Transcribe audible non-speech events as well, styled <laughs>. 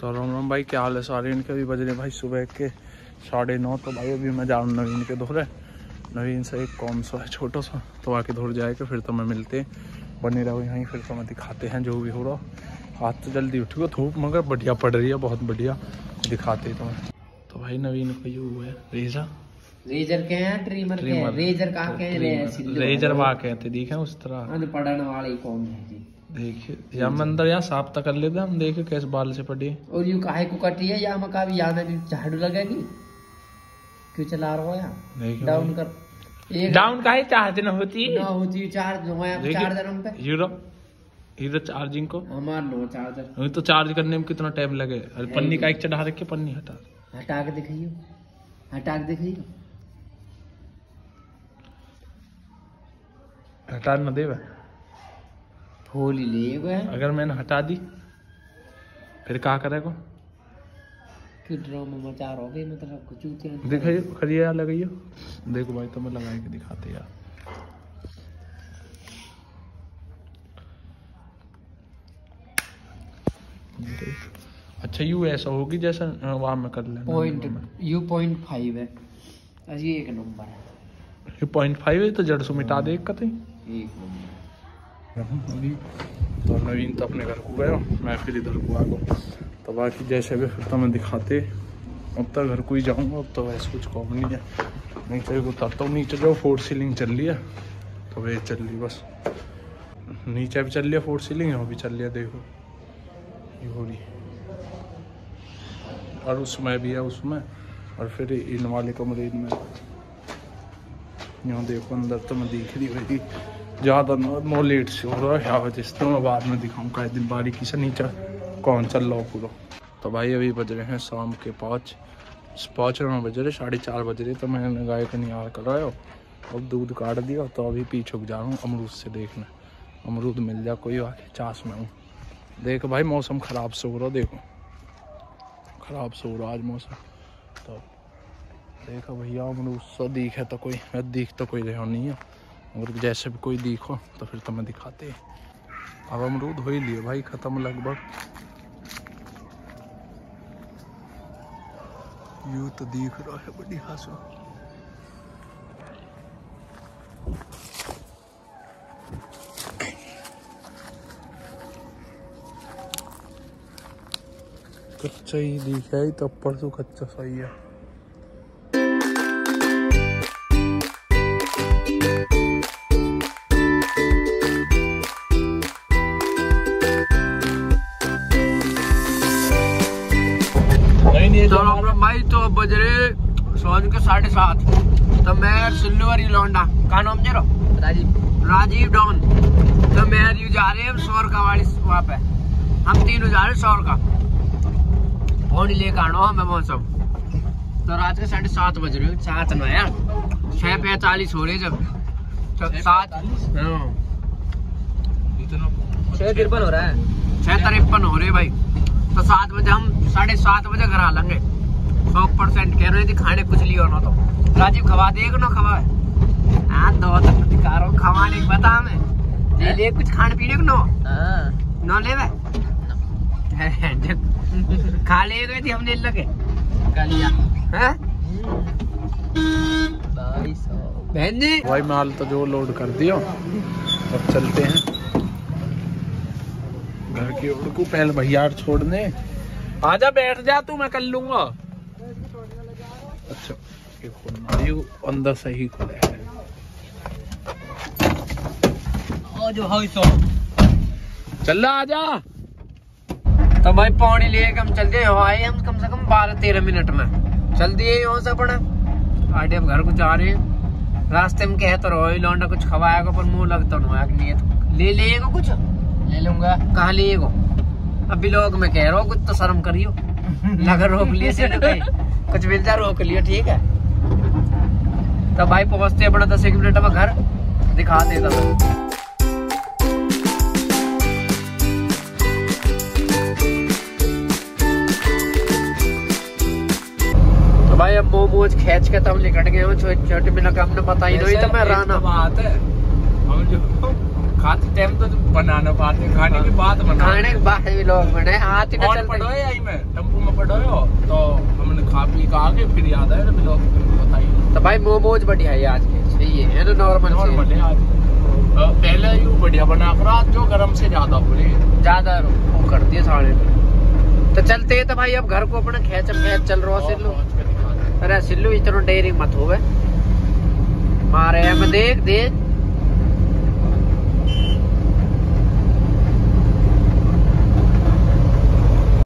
तो राम राम भाई क्या हाल है सारे? इनके भी बज रहे भाई सुबह के साढ़े नौ तो भाई अभी मैं जा रहा हूँ नवीन के धोरे नवीन से एक कौन सा है छोटा सा तो आके धोर जाएगा फिर तो मैं मिलते बने रहो यहीं फिर तो मैं दिखाते हैं जो भी हो रहा। हाथ तो जल्दी उठ गया धूप मगर बढ़िया पड़ रही है बहुत बढ़िया। दिखाते तो मैं तो भाई नवीन का यू है रेजा रेजर के हैं ट्रिमर के हैं? रेजर कहा के हैं? सिल्लो। रेजर वहाँ कहते दिखे उस तरह। अनपढ़न वाले कौन है जी? देखिए या मैं अंदर यहाँ साफ़ तक कर लेते हम देखे कैसे बाल से पड़ी और यू काहे को कटी है या मका भी याद है झाड़ू लगेगी? क्यों चला रहा हो यार डाउन कर। एक डाउन का ही चार्ज न होती? ना होती चार्ज हो या देखिए। चार्जर हम पे। हीरो हीरो चार्जिंग को। हमार नो चार्जर। तो चार्ज करने में कितना टाइम लगे? अरे पन्नी का एक चढ़ा रखे पन्नी हटा। हटा के दिखाइयो हटा के दिखाइयो हटा न देवे। फूल ले अगर मैंने हटा दी फिर क्या करेगा ड्रामा मचा रहोगे? मतलब कुछ दिखाइए लगाइयो देखो भाई। तो मैं लगा के दिखाते यार। अच्छा यू ऐसा होगी जैसा वहाँ में कर लेना। पॉइंट यू पॉइंट फाइव है। अजी एक नंबर है। ये पॉइंट फाइव है तो जड़ से मिटा दे एक कतई। एक नंबर अभी तो नवीन तो अपने घर को गया, मैं फिर इधर को आ गया। तो बाकी जैसे भी फिर तो मैं दिखाते। अब तक घर को ही जाऊँगा, अब तो वैसे कुछ कॉम नहीं है। नीचे को उतरता हूँ नीचे जो फोर सीलिंग चल रही है तो वे चल रही बस। नीचे भी चल है फोर सीलिंग यहाँ भी चल है, देखो। ये हो रही और उसमें भी है, उसमें। और फिर इन वाले कमरे में। यहाँ देखो अंदर तो मैं दिख रही भाई ज़्यादा नो लेट से हो रहा है यहाँ वजह से तो मैं बाद में दिखाऊँगा एक दिन बारीकी से नीचे कौन चल रहा हो पूरा तो भाई अभी बज रहे हैं शाम के पाँच पाँच में बज रहे साढ़े चार बज रहे तो मैंने गाय का निहार कराया अब दूध काट दिया तो अभी पीछे जा रहा हूँ अमरूद से देखने अमरूद मिल जाए कोई आके चास में हूँ देख भाई मौसम ख़राब से हो रहा देखो ख़राब से हो रहा आज मौसम तो देखो भैया अमरूद सा है तो कोई दिख तो कोई रहा नहीं है। अगर जैसे भी कोई दिखो तो फिर तो मैं दिखाते अब अमरूद हो ही लिए भाई, ख़त्म लगभग। यू तो दिख रहा है, बड़ी हासो कच्चा ही दिखा है तब परसों कच्चा सही है। बज रहे सोन के साढ़े सात। तो मैं सिल्वर यू लौंडा का नाम जेरो? राजीव। राजीव डॉन। तो मैं यू जा रहे हैं सौर का वाली वहाँ पे। हम तीनों जा रहे हैं सौर का। फ़ोन लेकर आना हमें मौसम तो रात के साढ़े सात बज रहे सात ना यार। छह पैंतालीस हो रहे जब। तो सात हाँ। छह तिरपन हो रहा है। छह तिरपन हो रहे भाई। तो सात बजे हम साढ़े सात बजे घर आ लेंगे। सौ परसेंट कह रहे थे खाने कुछ लियो ना तो। राजीव खवा देगा ना खवा। हाँ दो तक दिखा रहा हूँ खवाने बता हमें। ले ले कुछ खाने पीने को नो। न ले वे खा ले गए थे हम ले लगे। कालिया हैं? बहन जी? भाई माल तो जो लोड कर दिया अब चलते हैं। घर की ओर को पहले भैया छोड़ने। आजा बैठ जा तू मैं कर लूँगा। अच्छा ये खोलना। ये अंदर से ही खुले है। चल रहा आजा तो भाई पौड़ी लेके हम चल दिए आए हम कम से कम बारह तेरह मिनट में। चल दिए यहाँ से अपने। आटे अब घर को जा रहे हैं। रास्ते में कह तो रहो लौंडा कुछ खवाएगा पर मुँह लगता नहीं है लिए तो। ले लेगा कुछ? ले लूँगा। कहाँ लेगा अभी लोग मैं कह रहा हूँ कुछ तो शर्म करियो। <laughs> लगा रोक लिए से ना कुछ मिल जा रोक लियो ठीक है? तो भाई पहुँचते हैं अपना दस एक मिनट में घर। दिखा देता था तो भाई अब मोमोज खींच के तब निकट गए छोटे छोटे मिला का हमने पता ही नहीं तो मैं राना। बात है हम जो खाते टाइम तो बना ना पाते खाने के बाद बना खाने के बाद भी लोग बने हाथ ही चलते। पढ़ो है यहीं में? टेंपो में पढ़ो हो तो हमने खा पी के आगे फिर याद आया ना लोग बताइए। तो भाई मोमोज बढ़िया है आज के सही है ना नॉर्मल नॉर्मल है आज पहले यू बढ़िया बना कर आज जो गरम से ज़्यादा बोले ज़्यादा वो कर दिए साढ़े तो चलते हैं तो भाई अब घर को अपना खेच खेच चल रहा सिल्लू। अरे सिल्लू इतना डेयरिंग मत हो मारे हम <clears throat> देख देख।